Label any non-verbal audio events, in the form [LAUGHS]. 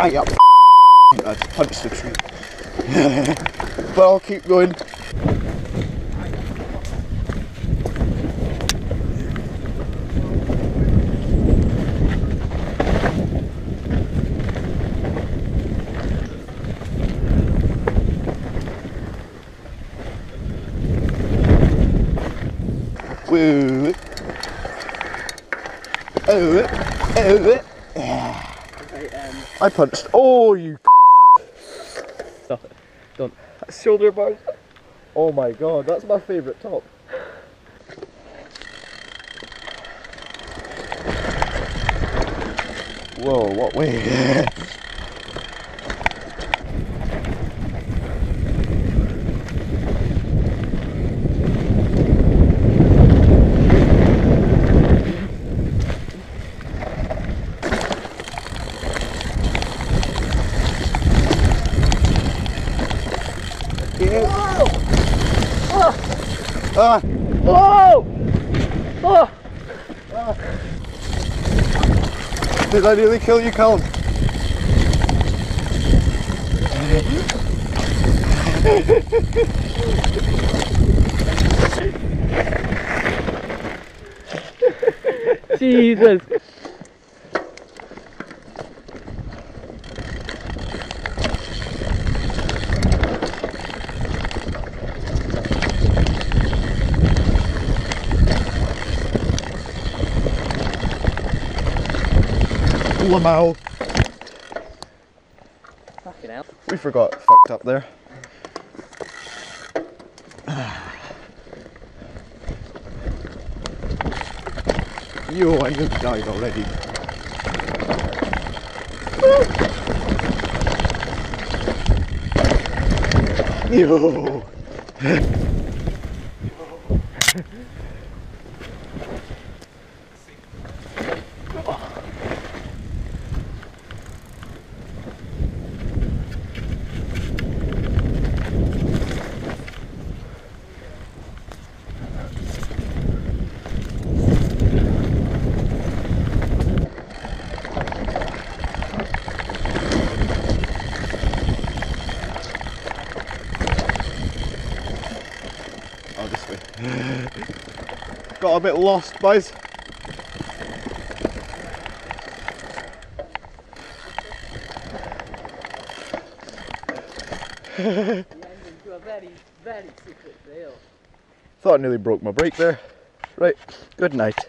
I got [LAUGHS] I punched the tree. [LAUGHS] but I'll keep going. Woo. Oh, oh, oh. I punched. Oh, you Stop it. Don't. shoulder bars. Oh my god, that's my favourite top. Whoa, what way? [LAUGHS] Ah, Oh! Oh! did I nearly kill you, Colin? Jesus! Lamau. Fucking hell. We forgot fucked up there. Yo, I just died already. Yo. Oh, this way. [LAUGHS] Got a bit lost, boys. Very, [LAUGHS] very. Thought I nearly broke my brake there. Right, good night.